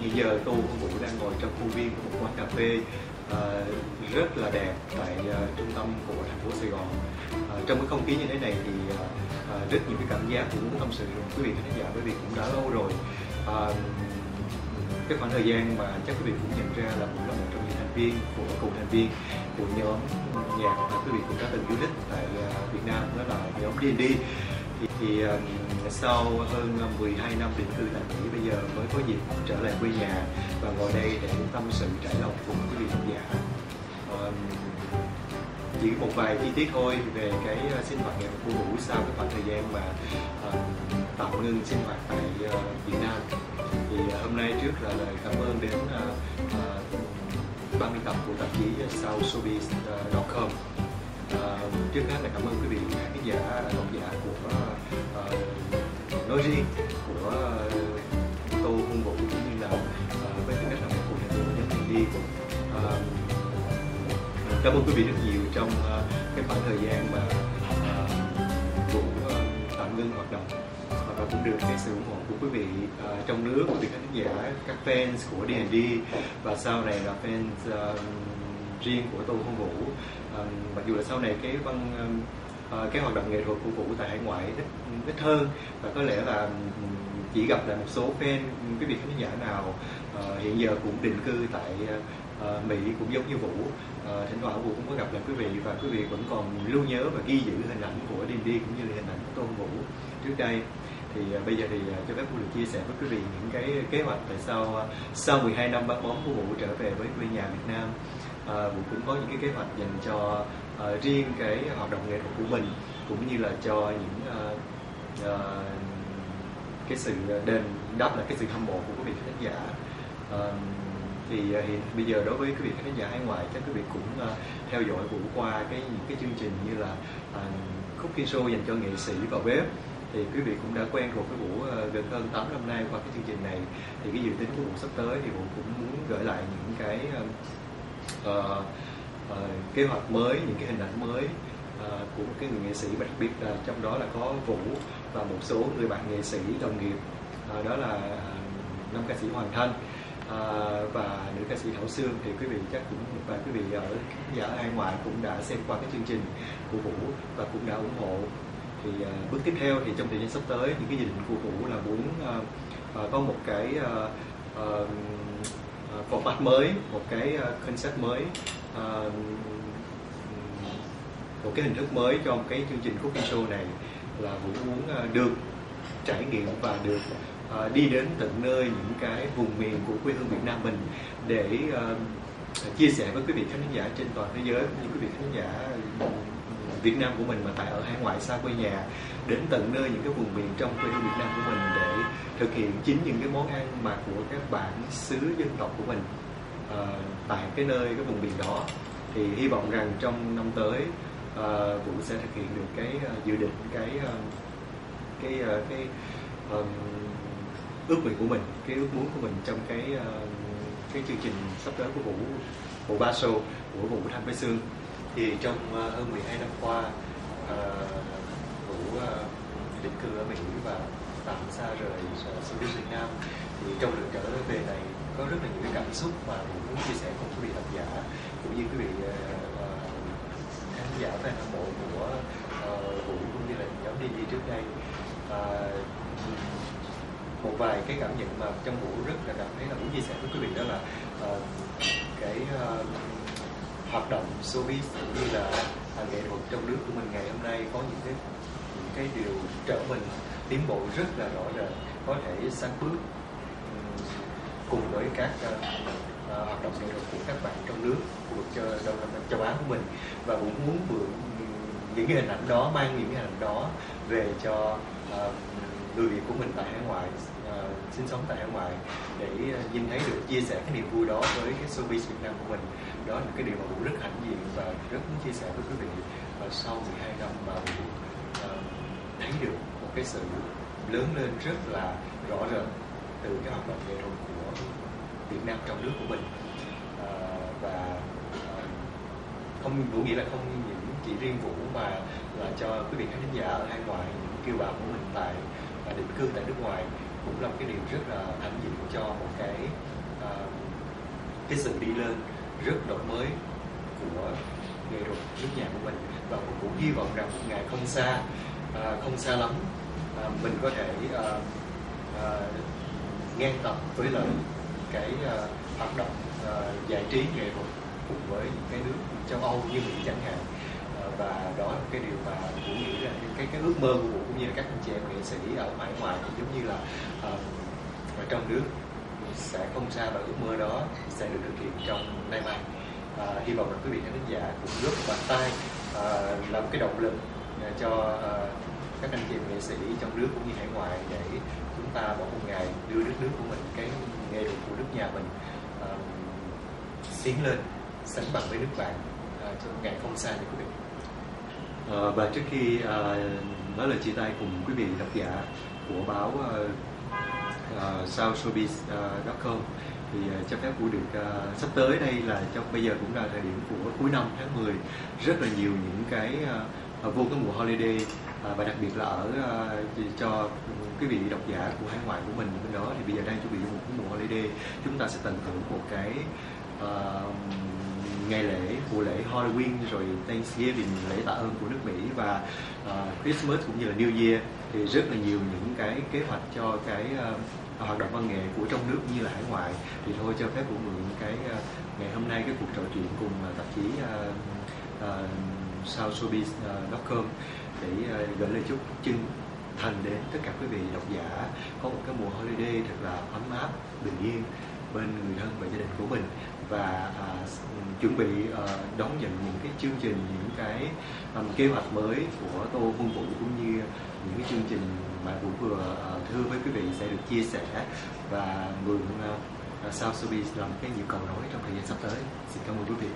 hiện giờ tôi Hương Vũ đang ngồi trong khuôn viên của một quán cà phê uh, rất là đẹp tại uh, trung tâm của thành phố Sài Gòn. Uh, trong cái không khí như thế này thì uh, uh, rất nhiều cái cảm giác cũng muốn tâm sự với quý vị khán giả bởi vì cũng đã lâu rồi. Uh, cái khoảng thời gian mà chắc quý vị cũng nhận ra là cũng là một trong những thành viên của cùng thành viên của nhóm nhạc mà quý vị cũng đã từng du lịch tại uh, Việt Nam đó là nhóm D&D thì, thì um, sau hơn 12 năm định cư tại Mỹ bây giờ mới có dịp trở lại quê nhà và ngồi đây để tâm sự trải lòng cùng quý vị khán giả. Um, chỉ một vài chi tiết thôi về cái uh, sinh hoạt nghệ thuật của Vũ sau cái khoảng thời gian mà uh, tạm ngưng sinh hoạt tại uh, Việt Nam. Thì uh, hôm nay trước là lời cảm ơn đến uh, uh, ban biên tập của tạp chí sau showbiz.com ờ, uh, trước hết là cảm ơn quý vị khán giả độc giả của uh, nói riêng của uh, tô hương vũ cũng như là uh, với tư cách là một cuộc hẹn của nhóm đi uh, cảm ơn quý vị rất nhiều trong uh, cái khoảng thời gian mà uh, vũ uh, tạm ngưng hoạt động và cũng được cái sự ủng hộ của quý vị uh, trong nước quý vị khán giả các fans của D&D và sau này là fans uh, riêng của tô hương vũ. À, mặc dù là sau này cái văn à, cái hoạt động nghệ thuật của vũ tại hải ngoại ít ít hơn và có lẽ là chỉ gặp lại một số fan quý vị khán giả nào à, hiện giờ cũng định cư tại à, Mỹ cũng giống như Vũ. À, thỉnh thoảng Vũ cũng có gặp lại quý vị và quý vị vẫn còn lưu nhớ và ghi giữ hình ảnh của D&D cũng như là hình ảnh của Tôn Vũ trước đây. Thì uh, bây giờ thì uh, cho phép Vũ được chia sẻ với quý vị những cái kế hoạch tại sao uh, sau 12 năm bắt bóng của Vũ trở về với quê nhà Việt Nam. Ờ, uh, Vũ cũng có những cái kế hoạch dành cho uh, riêng cái hoạt động nghệ thuật của mình cũng như là cho những uh, uh, cái sự đền đáp là cái sự hâm mộ của quý vị khán giả. Uh, thì uh, hiện bây giờ đối với quý vị khán giả hải ngoại chắc quý vị cũng uh, theo dõi vũ qua cái những cái chương trình như là uh, cooking show dành cho nghệ sĩ vào bếp. Thì quý vị cũng đã quen thuộc với vũ uh, gần hơn 8 năm nay qua cái chương trình này. Thì cái dự tính của vũ sắp tới thì vũ cũng muốn gửi lại những cái uh, uh, uh, kế hoạch mới những cái hình ảnh mới uh, của cái người nghệ sĩ đặc biệt là trong đó là có vũ và một số người bạn nghệ sĩ đồng nghiệp. Uh, đó là uh, ca sĩ Hoàng Thanh uh, và nữ ca sĩ Thảo Sương. Thì quý vị chắc cũng một vài quý vị ở giả ở ngoại cũng đã xem qua cái chương trình của Vũ và cũng đã ủng hộ. Thì uh, bước tiếp theo thì trong thời gian sắp tới những cái dự định của Vũ là muốn uh, uh, có một cái uh, uh, Ờ, format mới, một cái ờ, concept mới ờ, một cái hình thức mới cho cái chương trình cooking show này là Vũ muốn được trải nghiệm và được đi đến tận nơi những cái vùng miền của quê hương Việt Nam mình để chia sẻ với quý vị khán giả trên toàn thế giới, cũng như quý vị khán giả Việt Nam của mình mà tại ở hải ngoại xa quê nhà đến tận nơi những cái vùng miền trong quê hương Việt Nam của mình để thực hiện chính những cái món ăn mà của các bản xứ dân tộc của mình uh, tại cái nơi cái vùng miền đó. Thì hy vọng rằng trong năm tới ờ, uh, vũ sẽ thực hiện được cái uh, dự định cái uh, cái uh, cái um, ước nguyện của mình cái ước muốn của mình trong cái uh, cái chương trình sắp tới của vũ Vũ ba show của vũ thanh Bế sương thì trong ờ, hơn 12 năm qua ờ, vũ ờ, định cư ở mỹ và tạm xa rời showbiz Việt Nam, thì trong lần trở về này có rất là nhiều cái cảm xúc mà cũng muốn chia sẻ cùng quý vị độc giả, cũng như quý vị khán giả fan hâm mộ của vũ cũng như là nhóm đi đi trước đây. Một vài cái cảm nhận mà trong vũ rất là cảm thấy là muốn chia sẻ với quý vị đó là cái hoạt động showbiz cũng như là nghệ thuật trong nước của mình ngày hôm nay có những cái những cái điều trở mình tiến bộ rất là rõ rệt có thể sáng bước cùng với các uh, uh, hoạt động nghệ thuật của các bạn trong nước của châu, châu, châu Á của mình. Và cũng muốn mượn những cái hình ảnh đó mang những cái hình ảnh đó về cho uh, người Việt của mình tại hải ngoại uh, sinh sống tại hải ngoại để uh, nhìn thấy được chia sẻ cái niềm vui đó với cái showbiz Việt Nam của mình. Đó là cái điều mà cũng rất hãnh diện và rất muốn chia sẻ với quý vị. Và sau 12 năm mà cũng uh, ờ, thấy được một cái sự lớn lên rất là rõ rệt từ cái hoạt động nghệ thuật của Việt Nam trong nước của mình. Và không Vũ nghĩ là không những chỉ riêng Vũ mà là cho quý vị khán giả ở hải ngoại những kiều bào của mình tại định cư tại nước ngoài cũng là một cái điều rất là hãnh diện cho một cái uh, cái sự đi lên rất đổi mới của nghệ thuật nước nhà của mình. Và cũng, cũng hy vọng rằng một ngày không xa uh, không xa lắm uh, mình có thể uh, uh, ngang tầm với lại cái uh, hoạt động uh, giải trí nghệ thuật cùng với những cái nước châu Âu như Mỹ chẳng hạn và đó là cái điều mà vũ nghĩ là cái cái ước mơ của vũ cũng như là các anh chị em nghệ sĩ ở hải ngoại thì giống như là uh, ở trong nước sẽ không xa và ước mơ đó sẽ được thực hiện trong nay mai. À, hy vọng là quý vị khán giả cũng góp bàn tay à, ờ, làm cái động lực ờ, cho à, các anh chị em nghệ sĩ trong nước cũng như hải ngoại để chúng ta một ngày đưa đất nước của mình cái nghề được của nước nhà mình uh, tiến lên sánh bằng với nước bạn uh, trong ngày không xa như quý vị. Ờ, và trước khi uh, nói lời chia tay cùng quý vị độc giả của báo ờ, uh, uh, southshowbiz.com thì uh, cho phép vũ được uh, sắp tới đây là trong bây giờ cũng là thời điểm của cuối năm tháng 10 rất là nhiều những cái uh, vô cái mùa holiday uh, và đặc biệt là ở uh, cho quý vị độc giả của hải ngoại của mình bên đó thì bây giờ đang chuẩn bị một cái mùa holiday. Chúng ta sẽ tận hưởng một cái uh, ngày lễ của lễ Halloween rồi Thanksgiving lễ tạ ơn của nước Mỹ và uh, Christmas cũng như là New Year thì rất là nhiều những cái kế hoạch cho cái uh, hoạt động văn nghệ của trong nước cũng như là hải ngoại. Thì thôi cho phép của mượn cái uh, ngày hôm nay cái cuộc trò chuyện cùng uh, tạp chí uh, uh, southshowbiz.com để uh, gửi lời chúc chân thành đến tất cả quý vị độc giả có một cái mùa holiday thật là ấm áp bình yên bên người thân và gia đình của mình và à, chuẩn bị à, đón nhận những cái chương trình những cái um, kế hoạch mới của tô hương vũ cũng như những cái chương trình mà vũ vừa à, thưa với quý vị sẽ được chia sẻ và mượn à, ờ, South Showbiz làm cái nhiều cầu nối trong thời gian sắp tới. Xin cảm ơn quý vị.